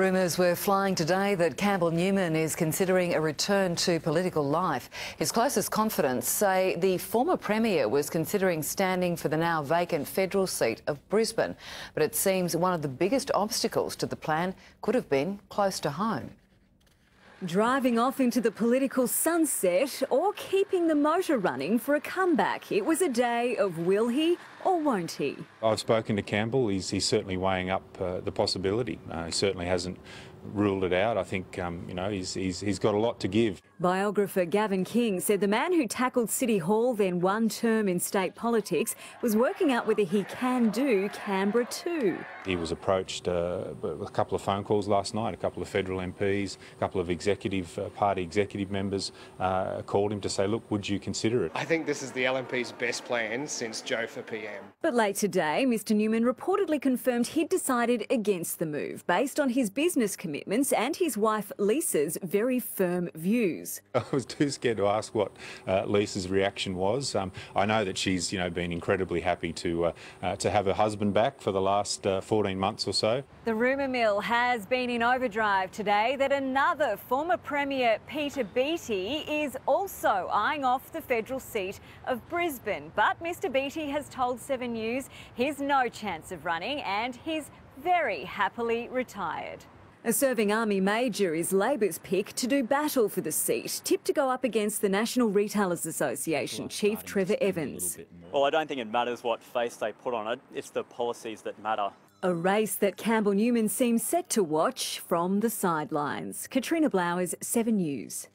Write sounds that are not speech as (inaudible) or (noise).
Rumours were flying today that Campbell Newman is considering a return to political life. His closest confidants say the former Premier was considering standing for the now vacant federal seat of Brisbane. But it seems one of the biggest obstacles to the plan could have been close to home. Driving off into the political sunset or keeping the motor running for a comeback. It was a day of will he or won't he? I've spoken to Campbell. He's, he's certainly weighing up uh, the possibility. Uh, he certainly hasn't ruled it out. I think, um, you know, he's, he's, he's got a lot to give. Biographer Gavin King said the man who tackled City Hall, then one term in state politics, was working out whether he can do Canberra too. He was approached uh, with a couple of phone calls last night. A couple of federal MPs, a couple of executive uh, party executive members uh, called him to say, look, would you consider it? I think this is the LNP's best plan since Joh for PM. But late today, Mr Newman reportedly confirmed he'd decided against the move based on his business commitments and his wife Lisa's very firm views. (laughs) I was too scared to ask what uh, Lisa's reaction was. Um, I know that she's, you know, been incredibly happy to uh, uh, to have her husband back for the last uh, 14 months or so. The rumour mill has been in overdrive today that another former Premier, Peter Beattie, is also eyeing off the federal seat of Brisbane. But Mr Beattie has told 7 News he's no chance of running and he's very happily retired. A serving Army Major is Labor's pick to do battle for the seat, tipped to go up against the National Retailers Association Chief Trevor Evans. Well, I don't think it matters what face they put on it, it's the policies that matter. A race that Campbell Newman seems set to watch from the sidelines. Katrina Blowers, 7 News.